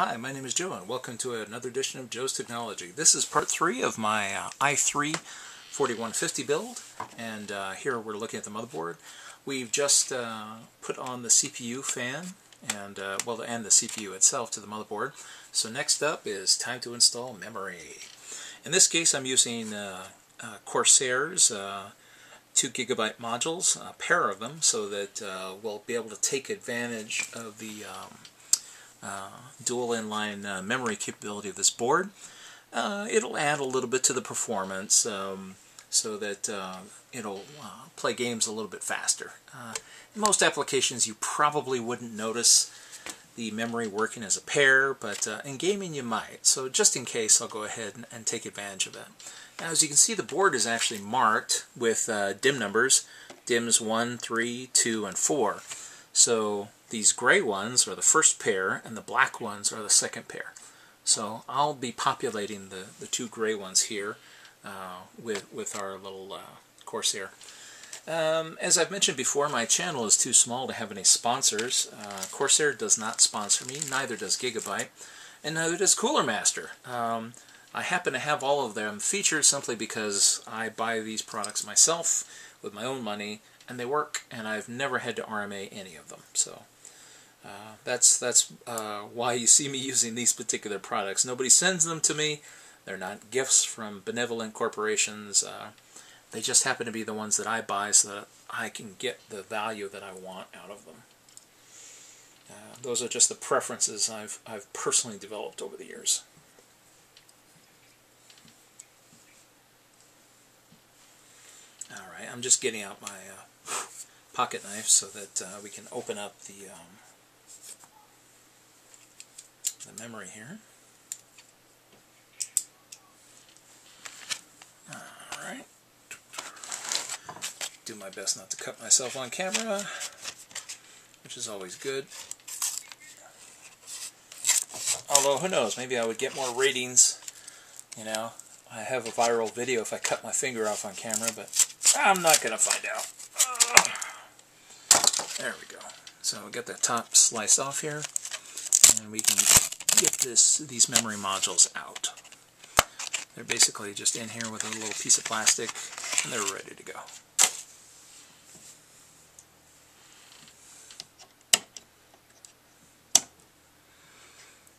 Hi, my name is Joe and welcome to another edition of Joe's Technology. This is part 3 of my uh, i3 4150 build and uh, here we're looking at the motherboard. We've just uh, put on the CPU fan and uh, well and the CPU itself to the motherboard. So next up is time to install memory. In this case I'm using uh, uh, Corsair's 2 gigabyte modules, a pair of them, so that we'll be able to take advantage of the um, dual inline uh, memory capability of this board. Uh, it'll add a little bit to the performance um, so that uh, it'll uh, play games a little bit faster. Uh, in most applications you probably wouldn't notice the memory working as a pair, but in gaming you might. So just in case, I'll go ahead and, and, take advantage of that. Now as you can see the board is actually marked with DIMM numbers, DIMMs 1, 3, 2, and 4. So these gray ones are the first pair and the black ones are the second pair. So I'll be populating the, the two gray ones here uh, with, with our little uh, Corsair. Um, as I've mentioned before, my channel is too small to have any sponsors. Uh, Corsair does not sponsor me, neither does Gigabyte, and neither does Cooler Master. Um, I happen to have all of them featured simply because I buy these products myself with my own money, and they work, and I've never had to RMA any of them. So uh, that's that's uh, why you see me using these particular products. Nobody sends them to me. They're not gifts from benevolent corporations. Uh, they just happen to be the ones that I buy so that I can get the value that I want out of them. Uh, those are just the preferences I've, I've personally developed over the years. Alright, I'm just getting out my uh, pocket knife so that we can open up the um, the memory here. Alright. Do my best not to cut myself on camera, which is always good. Although, who knows, maybe I would get more ratings, you know. I have a viral video if I cut my finger off on camera, but I'm not going to find out. There we go. So we got the top sliced off here, and we can get this these memory modules out. They're basically just in here with a little piece of plastic and they're ready to go.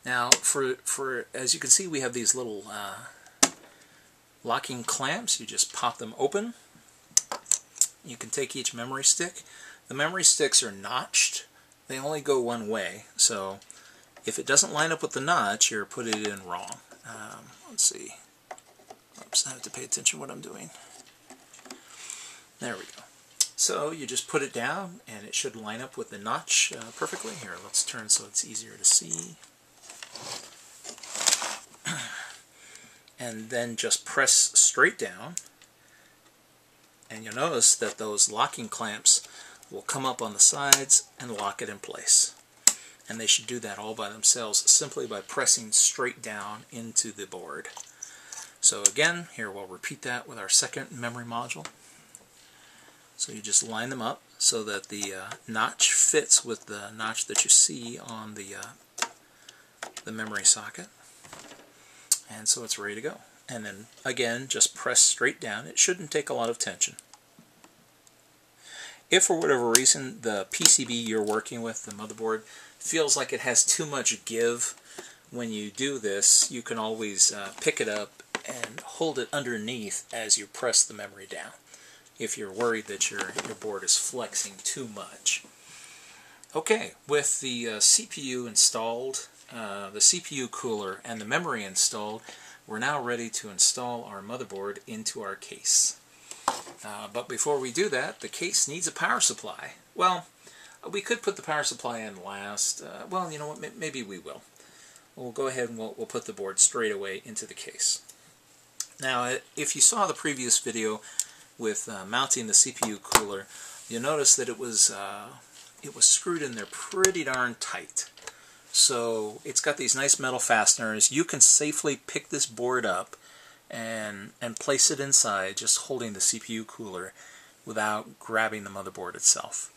Now, for, for as you can see, we have these little uh, locking clamps. You just pop them open. You can take each memory stick. The memory sticks are notched. They only go one way, so if it doesn't line up with the notch, you're putting it in wrong. Um, let's see. Oops, I have to pay attention to what I'm doing. There we go. So you just put it down and it should line up with the notch uh, perfectly. Here, let's turn so it's easier to see. and then just press straight down and you'll notice that those locking clamps will come up on the sides and lock it in place and they should do that all by themselves simply by pressing straight down into the board. So again, here we'll repeat that with our second memory module. So you just line them up so that the uh, notch fits with the notch that you see on the, uh, the memory socket. And so it's ready to go. And then again, just press straight down. It shouldn't take a lot of tension. If for whatever reason the PCB you're working with, the motherboard, feels like it has too much give when you do this, you can always uh, pick it up and hold it underneath as you press the memory down if you're worried that your, your board is flexing too much. Okay, with the uh, CPU installed, uh, the CPU cooler, and the memory installed, we're now ready to install our motherboard into our case. Uh, but before we do that, the case needs a power supply. Well, we could put the power supply in last. Uh, well, you know what, maybe we will. We'll go ahead and we'll, we'll put the board straight away into the case. Now, uh, if you saw the previous video with uh, mounting the CPU cooler, you'll notice that it was, uh, it was screwed in there pretty darn tight. So it's got these nice metal fasteners. You can safely pick this board up and, and place it inside just holding the CPU cooler without grabbing the motherboard itself.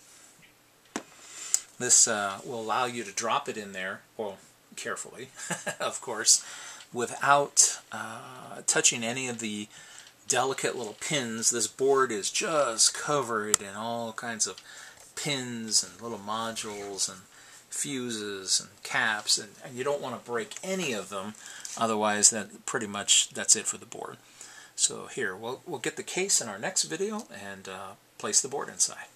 This uh, will allow you to drop it in there, well, carefully, of course, without uh, touching any of the delicate little pins. This board is just covered in all kinds of pins and little modules and fuses and caps and, and you don't want to break any of them otherwise that pretty much that's it for the board. So here, we'll, we'll get the case in our next video and uh, place the board inside.